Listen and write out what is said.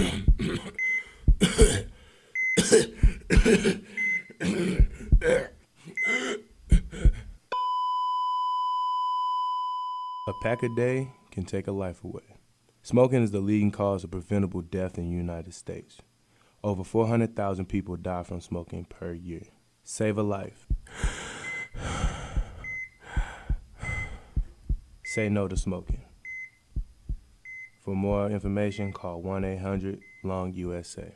a pack a day can take a life away. Smoking is the leading cause of preventable death in the United States. Over 400,000 people die from smoking per year. Save a life. Say no to smoking. For more information, call 1 800 Lung USA.